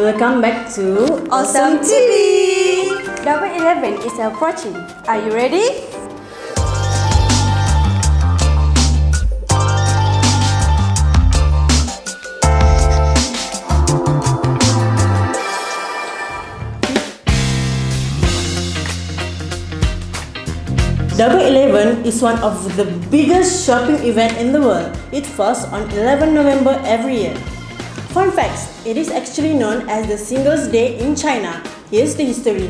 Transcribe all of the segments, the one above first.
Welcome back to AllSome TV! Double Eleven is approaching. Are you ready? Double Eleven is one of the biggest shopping event in the world. It falls on 11 November every year. Fun facts, it is actually known as the Singles Day in China. Here's the history.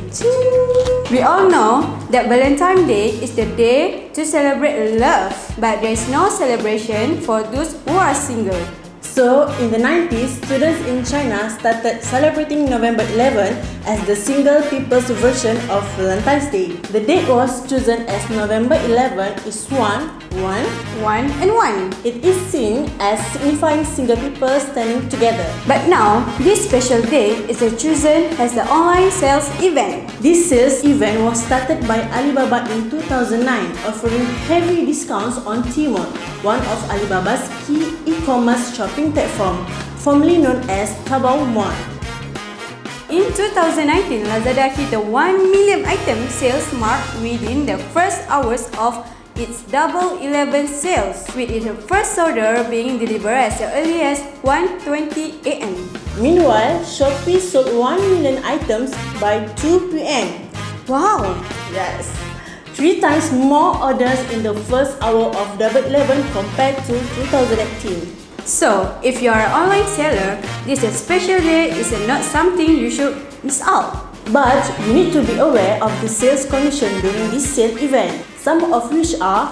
We all know that Valentine's Day is the day to celebrate love, but there is no celebration for those who are single. So, in the 90s, students in China started celebrating November 11 as the single people's version of Valentine's Day. The date was chosen as November 11 is 1, 1, One and one. It is seen as signifying single people standing together. But now, this special day is chosen as the online sales event. This sales event was started by Alibaba in 2009, offering heavy discounts on Tmall, one of Alibaba's key e-commerce shopping platform, formerly known as Taobao Mall. In 2019, Lazada hit the 1 million item sales mark within the first hours of its Double 11 sales, with its first order being delivered as early as 1.20 am. Meanwhile, Shopee sold 1 million items by 2 p.m. Wow! Yes. Three times more orders in the first hour of Double 11 compared to 2018. So, if you are an online seller, this special day is not something you should miss out. But you need to be aware of the sales condition during this sale event, some of which are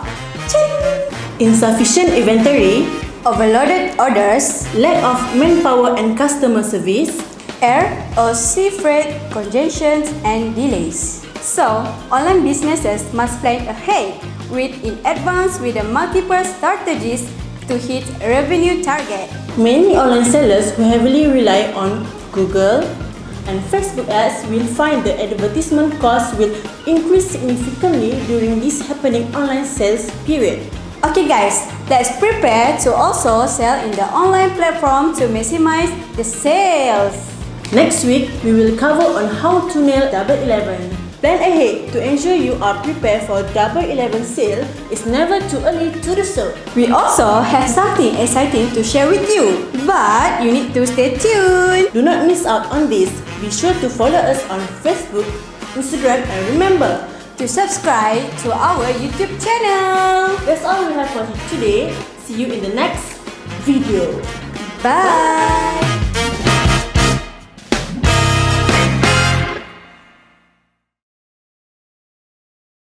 insufficient inventory, Overloaded orders, lack of manpower and customer service, air or sea freight congestions and delays. So, online businesses must plan ahead with in advance with the multiple strategies to hit revenue target. Many online sellers who heavily rely on Google and Facebook ads will find the advertisement cost will increase significantly during this happening online sales period. Okay guys, let's prepare to also sell in the online platform to maximize the sales. Next week, we will cover on how to nail Double 11. Plan ahead to ensure you are prepared for Double 11 sale. It's never too early to do so. We also have something exciting to share with you, but you need to stay tuned. Do not miss out on this. Be sure to follow us on Facebook, Instagram, and remember, To subscribe to our YouTube channel. that's all we have for today. See you in the next video. Bye.